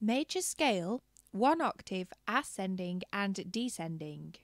Major scale one octave ascending and descending.